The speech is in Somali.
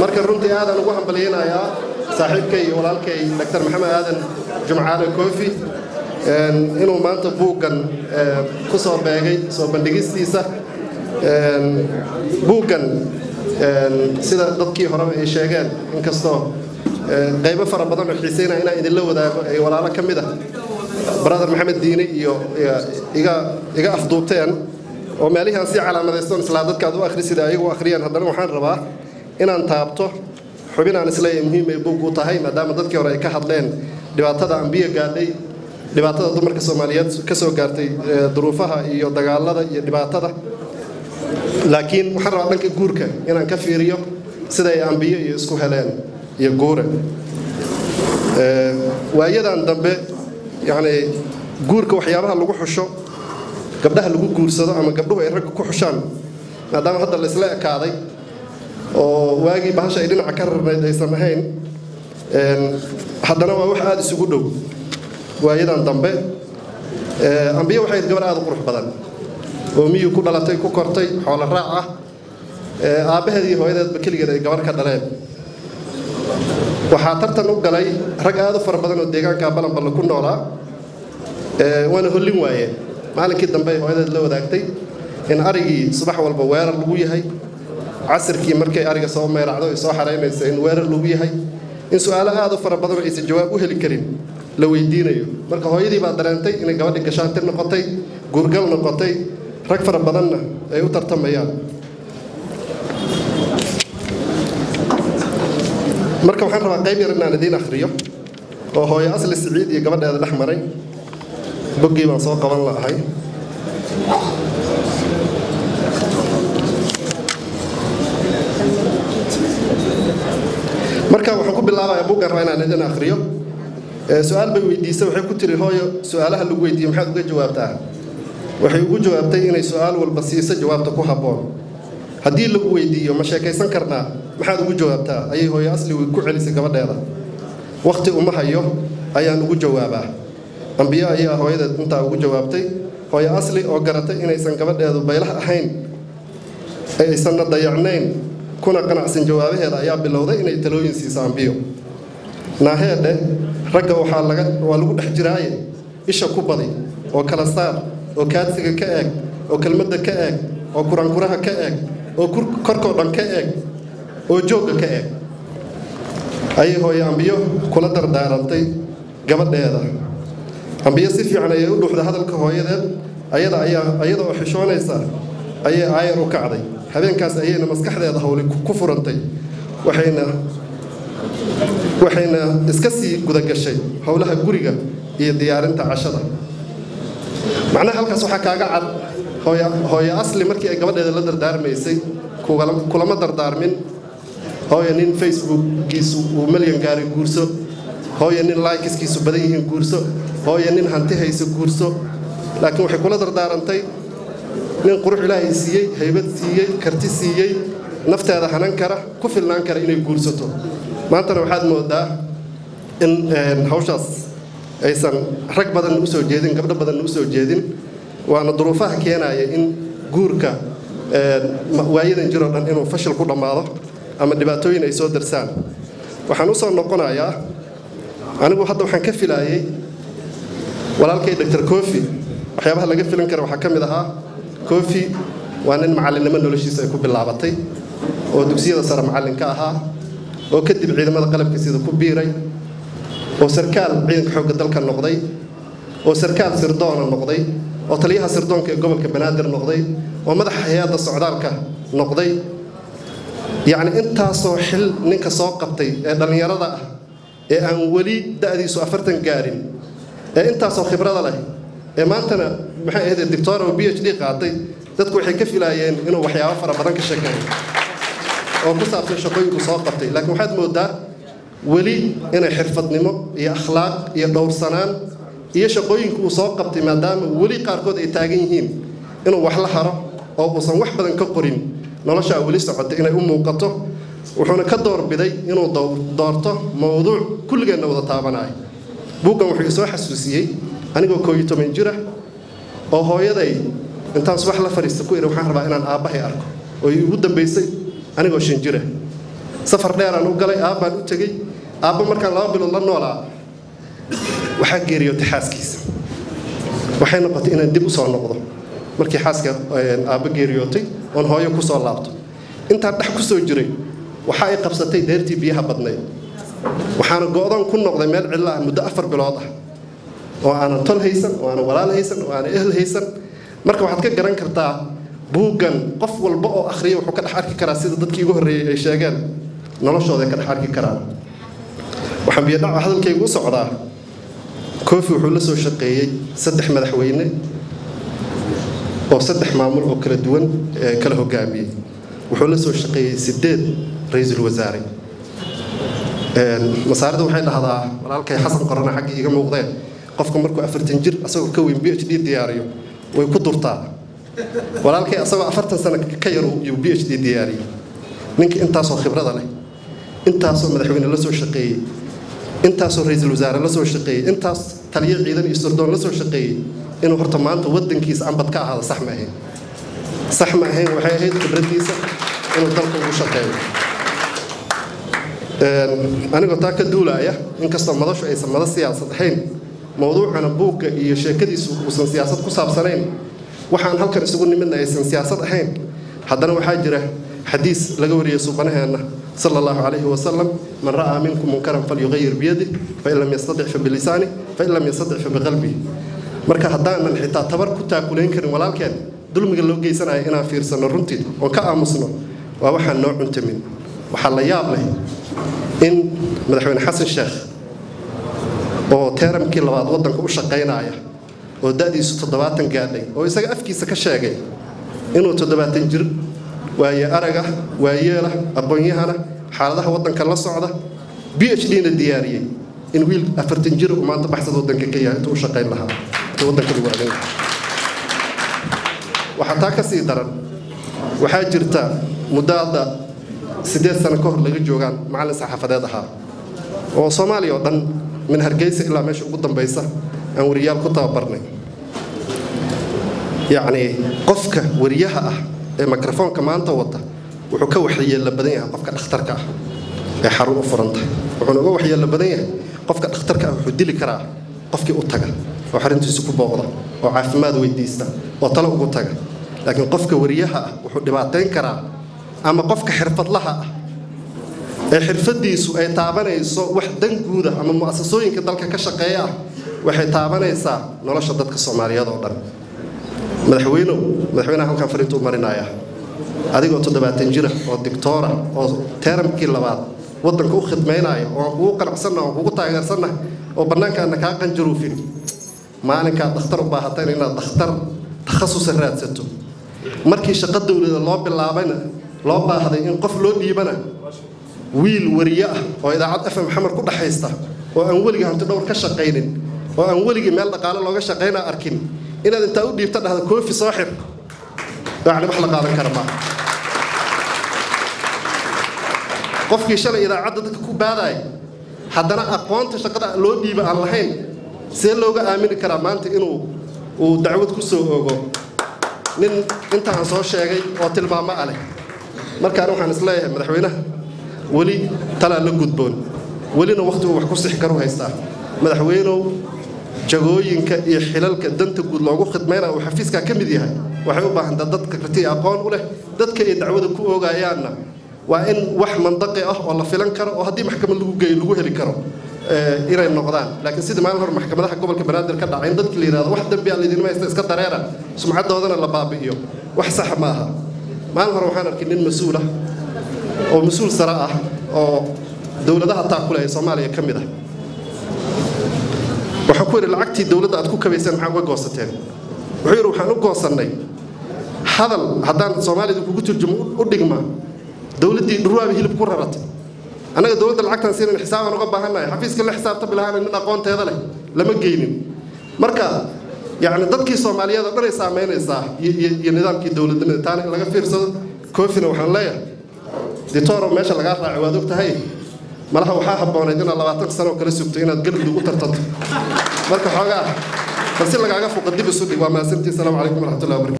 marka runtii aadaan ugu hambalyaynayaa saaxiibkay iyo walaalkay dr. Maxamed aadan jumcaale koofi inuu maanta buuggan ku soo beegay soo bandhigistiisa buuggan sida dadkii horeba ay sheegeen. Inkastoo qaybo fara badan oo xiiseynaya inaan idinla wadaago ay walaalo ka mid ah brother maxamed diine iyo iga afduubteen. Oo meelihii aan sii calaamadaystoon islaa dadka aad u akhri sida ayagu akhriyaan. Haddana waxaan rabaa inaan taabto xubin aan is leeyahay muhiim ay buug u tahay maadaama dadkii hore ay ka hadleen dhibaatada ambiya gaadhay dhibaatada dumarka soomaaliyeed ka soo gaartay duruufaha iyo dagaalada iyo dhibaatada. Laakiin waxaan rabaa dhanka guurka inaan ka fiiriyo sida ay ambiyo iyo isku heleen iyo guure. Waayadan dambe yacni guurka waxyaabaha lagu xusho gabdhaha lagu guursado ama gabdhuhu ay ragga ku xushaan maadaama hadda laysla ekaaday oo waagii bahasha ay dhinaca ka rarnayd aysan ahayn haddana waa wax aada isugu dhow. Waayadan dambe ambiyo waxay gabar aada u qurux badan oo miyuu ku dhalatay ku kortay xoolo raac ah aabbaheed iyo hooyadeedba keligeed ay gabar ka dhaleen. Waxaa tartan u galay rag aada u fara badan oo deegaanka balanballe ku noolaa waana hollin waayeen maalinkii dambe ay hooyadeed la wadaagtay in arigii subax walba weerar lagu yahay casirkii markay ariga soo meeracdo ay soo xaraynaysa in weerar lagu yahay in su'aalo aada u fara badan aysan jawaab u heli karin la weydiinayo. Marka hooyadii baa dareentay inay gabadhii gashaantir noqotay guurgal noqotay rag fara badanna ay u tartamayaan. Marka waxaan rabaa qayb yar inaan idiin akhriyo oo hooyo asli siciid iyo gabadheeda dhex maray. Boggii baan soo qaban la'ahay marka waxaan ku bilaabayaa buggan rabaa inaan idin akhriyo su'aal bay weydiisay waxay ku tiri hooyo su'aalaha lagu weydiiye maxaad uga jawaabtaa? Waxay ugu jawaabtay inay su'aal walba siiso jawaabta ku habboon. Haddii lagu weydiiyo ma sheekaysan karnaa? Maxaad ugu jawaabtaa? Ayay hooyo asli ku celisay gabadheeda. Wakhti uma hayo ayaan ugu jawaabaa. Ambiyo ayaa hooyadeed intaa ugu jawaabtay. Hooyo asli oo garatay inaysan gabadheedu baylah ahayn aysanna dayacnayn kuna qanacsan jawaabaheeda ayaa bilowday inay talooyin siiso ambiyo naaheedhe ragga waa lagu dhex jiraaye isha ku badi oo kala saar oo kaadsiga ka eeg oo kelmadda ka eeg oo kurankuraha ka eeg oo korkoo dhan ka eeg oo joogga ka eeg. Ayay hooyo ambiyo kula dardaarantay gabadheeda. Ambiyo si fiican ayay u dhuuxda hadalka hooyadeed ayada oo xishoonaysa ayay aayar u kacday habeenkaas ayayna maskaxdeeda howli ku furantay. Waxayna waxayna iska sii gudagashay howlaha guriga iyo diyaarinta cashada. Macnaha halkaas waxaa kaaga cad hooyo asli markii ay gabadheeda la dardaarmaysay kulama dardaarmin. Hooyo nin facebookgiisu uu malyan gaaray guurso. Hooyo nin likeskiisu badan yihiin guurso. Hooyo nin hanti hayso guurso. Laakiin waxay kula dardaarantay nin qurux ilaahay siiyey haybad siiyey karti siiyey nafteeda hanan kara ku filnaan kara inay guursato. Maantana waxaad moodaa in hawshaas aysan rag badan u soo jeedin gabdho badan u soo jeedin. Waana duruufaha keenaya in guurka waayadan jiroo dhan inuu fashil ku dhammaado ama dhibaatooyin ay soo darsaan. Waxaan u soo noqonayaa anigu hadda waxaan ka filaayey walaalkay dr cofi waxyaabaha laga filan kara waxaa ka mid ahaa cofi waa nin macallinnimo noloshiisa ay ku bilaabatay oo dugsiyada sare macallin ka ahaa oo kadib ciidamada qalabka sida ku biiray oo sarkaal ciidanka xoogga dalka noqday oo sarkaal sirdoona noqday oo taliyaha sirdoonka ee gobolka banaadir noqday oo madaxa hay'adda socdaalka noqday. Yacni intaasoo xil ninka soo qabtay ee dhallinyarada ah ee aan weli da'diisu afartan gaarin ee intaasoo khibrada leh ee maantana maxay ahayd doctor oo b h d qaatay dadku waxay ka filaayeen inuu waxyaabo fara badan ka sheekeeyo oo ku saabsan shaqooyinku soo qabtay. Laakiin waxaad moodaa weli inay xirfadnimo iyo akhlaaq iyo dhowrsanaan iyo shaqooyinka uu soo qabtay maadaama weli qaarkood ay taagan yihiin inuu wax la haro oo uusan wax badan ka qorin noloshaa weli socotay inay u muuqato wuxuuna ka doorbiday inuu doorto mowduuc kulligeenna wada taabanayo buuggan wuxuu isoo xasuusiyey anigoo kooyo toban jira oo hooyaday intaan subax la fadhiista ku idhi waxaan rabaa inaan aabbahay arko. Oo iigu dambaysay anigoo shan jira. Safar dheeraan u galay aabbaan u tegey. Aabba markaan laba bilood la noolaa waxaa geeriyootay xaaskiisa. Waxay noqotay inaan dib u soo noqdo. Markii xaaska aabba geeriyootay oon hooyo ku soo laabto. Intaan dhex ku soo jiray waxa ay qabsatay deertii biyaha badnayd. Waxaana go'doon ku noqday meel cidlo ah muddo afar bilood ah oo aanan tol haysan oo aanan walaal haysan oo aanan ehel haysan. Marka waxaad ka garan kartaa buuggan qof walba oo akhriya wuxuu ka dhex arki karaa sida dadkii ugu horreeyey ay sheegeen. Noloshooda ka dhex arki karaan. Waxaan biyodhaca hadalkaygu u socdaa. Koofi wuxuu la soo shaqeeyey saddex madaxweyne oo saddex maamul oo kala duwan kala hogaamiyey wuxuu la soo shaqeeyey sideed ra'iisul wasaare. Masaarida waxay dhahdaa walaalkay xasan qorana xagga iiga muuqdeen qofka markuu afartan jir asagoo ka weyn b h d diyaariyo way ku durtaa. Walaalkay asagoo afartan sano ka yar yuu b h d diyaariyey. Ninka intaasoo khibrada leh intaasoo madaxweyne la soo shaqeeyey intaasoo ra'iisul wasaare la soo shaqeeyey intaas taliyo ciidan iyo surdoon la soo shaqeeyey inuu horta maanta waddankiisa ambad ka ahaada sax ma ahayn. Sax ma ahayn waxay ahayd khibraddiisa inuu dalka ugu shaqeeyo. Anigoo taa ka duulaaya inkastoo madashu aysan mada siyaasad ahayn mowduucana buugga iyo sheekadiisu uusan siyaasad ku saabsanayn. Waxaan halkan isugu nimidna aysan siyaasad ahayn. Haddana waxaa jira xadiis laga wariyey suubanaheenna sala allahu calayhi wasalam man ra'aa minkum munkaran falyuqayir biyadih fain lam yastadic fa bilisaani fain lam yastadic fa biqalbihi marka haddaanan xitaa tabar ku taakulayn karin walaalkeen dulmiga loo geysanaya inaan fiirsano runtii oon ka aamusno waa waxaan noo cuntamin. Waxaa la yaab leh in madaxweyne xasan sheekh oo teeramkii labaad waddanka u shaqaynaya oo da'diisu toddobaatan gaadhay oo isaga afkiisa ka sheegay inuu toddobaatan jir waaye araga waayeela aqoon-yahana xaaladaha waddanka la socda b h d na diyaariyey in wiil afartan jir uu maanta baxsad waddanka ka yahay intuu u shaqayn lahaa. Intuu waddanka lagu adan waxaa taa ka sii daran waxaa jirta muddo hadda siddeed sano ka hor laga joogaan macallin saxaafadeed ahaa oo soomaaliya oo dhan min hargeysa ilaa meesha ugu dambaysa aan wariyaal ku tababarnay. Yacnii qofka wariyaha ah ee mikrofoonka maanta wata wuxuu ka waxyeella badan yahay qofka dhakhtarka ah ee xarun u furanta. Wuxuuna uga waxyeella badan yahay qofka dhakhtarka ah wuxuu dili karaa qofkii u taga oo xaruntiisa ku booqda oo caafimaad weydiista oo talo ugu taga. Laakiin qofka wariyaha ah wuxuu dhibaatayn karaa ama qofka xirfadlaha ah ee xirfadiisu ay taabanayso wax dan guuda ama mu'asasooyinka dalka ka shaqeeya ah waxay taabanaysaa nolosha dadka soomaaliyeed oo dhan. Madaxweynow madaxweynaha halkan fariinta u marinaya adigoo toddobaatan jira oo dictoora oo teeramkii labaad waddanka u khidmaynaya oo kugu qanacsanna oo kugu taageersanna oo bannaankaana kaa qanjaruufin. Maalinkaad dhakhtar u baahatayn inaad dhakhtar takhasusa raadsato. Markii shaqo dowladda loo bilaabayna loo baahday in qof loo dhiibana wiil wariye ah oo idaacad fm xamar ku dhaxaysta oo aan weligii hanti dhowr ka shaqaynin oo aan weligii meel dhaqaale looga shaqayna arkin inaad intaa u dhiibta dhahda koofi soo xir yani wax la qaadan kara maaha qofkii shalay idaacadda dadka ku baadaya haddana aqoonta shaqada loo dhiiba aan lahayn see looga aamini karaa maanta inuu uu dacwad ku soo ogo nin intaan soo sheegay oo tilmaamo ah leh. Markaan waxaan is leeyahay madaxweynaha weli talaa la gudboon. Welina wakhtigu wax ku sixi karu haystaa madaxweynow jagooyinka iyo xilalka danta guud loogu khidmaynaya uu xafiiskaa ka mid yahay. Waxay u baahantaa dadka karti aqoon u leh dadka ay dacwada ku oogayaanna waa in wax mandaqi ah oo la filan karo oo haddii maxkamad lagu geeyo lagu heli karo inay noqdaan. Laakiin sidii maalin hore maxkamadaha gobolka banaadir ka dhacay in dadkii la yidhahdo wax dambi aan laydinma haysta iska dareera. Sumcaddoodana la baabi'iyo. Wax saxa ma aha. Maalin hore waxaan arkay nin mas'uul ah oo mas'uul sare ah oo dowladaha taakule ee soomaaliya ka mid ah. Waxaan ku yidhi lacagtii dowladda aad ku kabayseen maxaa uga goosateen? Wuxuu yidhi waxaan u goosannay. Hadal haddaan soomaalida kugu turjumo u dhigma dowladdii dhurwaaba hilib ku raratay. Annaga dowladda lacagtaan siinan xisaabaan uga baahannahay xafiiska la xisaabta bilahaana nin aqoonteeda leh lama geynin. Marka yacni dadkii soomaaliyeed oo dhan ay saamaynaysaa iyo nidaamkii dowladnimada taana in laga fiirsado koofina waxaan leeyahay ditoro meesha lagaa raacay waad og tahay malaha waxaa habboonayd inaad labaatan sano kala sugto inaad galmudug u tartanto marka xoogaa bal si lagaaga fuqa dib isu dhig waa mahadsantii asalaamu calaykum waraxmatullahi wabarakatu